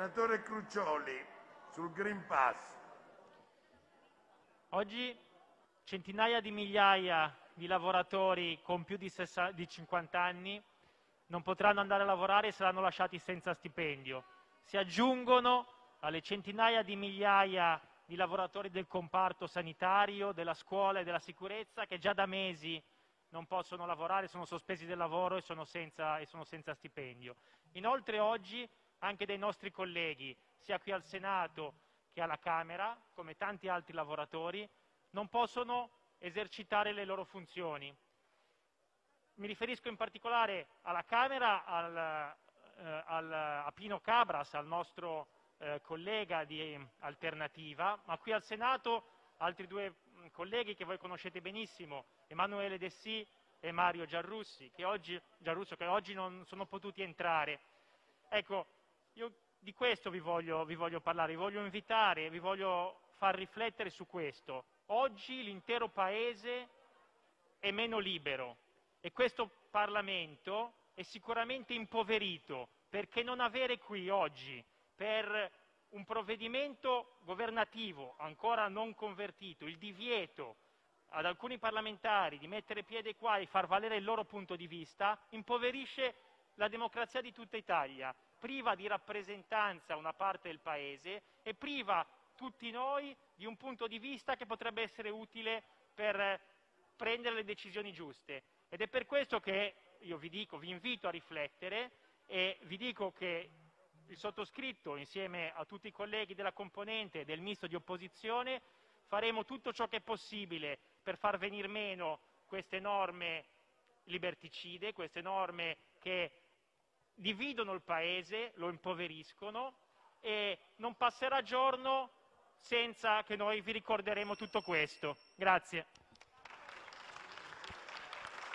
Senatore Crucioli, sul Green Pass. Oggi centinaia di migliaia di lavoratori con più di 50 anni non potranno andare a lavorare e saranno lasciati senza stipendio. Si aggiungono alle centinaia di migliaia di lavoratori del comparto sanitario, della scuola e della sicurezza che già da mesi non possono lavorare, sono sospesi del lavoro e sono senza, e sono senza stipendio. Inoltre oggi anche dei nostri colleghi, sia qui al Senato che alla Camera, come tanti altri lavoratori, non possono esercitare le loro funzioni. Mi riferisco in particolare alla Camera, al, eh, al, a Pino Cabras, al nostro eh, collega di Alternativa, ma qui al Senato altri due mh, colleghi che voi conoscete benissimo, Emanuele Dessì e Mario Giarrussi, che oggi, Giarrusso, che oggi non sono potuti entrare. Ecco, io di questo vi voglio, vi voglio parlare, vi voglio invitare, vi voglio far riflettere su questo. Oggi l'intero Paese è meno libero e questo Parlamento è sicuramente impoverito perché non avere qui oggi per un provvedimento governativo ancora non convertito il divieto ad alcuni parlamentari di mettere piede qua e far valere il loro punto di vista impoverisce la democrazia di tutta Italia, priva di rappresentanza una parte del Paese e priva tutti noi di un punto di vista che potrebbe essere utile per prendere le decisioni giuste. Ed è per questo che io vi vi invito a riflettere e vi dico che il sottoscritto, insieme a tutti i colleghi della componente del misto di opposizione, faremo tutto ciò che è possibile per far venir meno queste norme liberticide, queste norme che dividono il Paese, lo impoveriscono e non passerà giorno senza che noi vi ricorderemo tutto questo.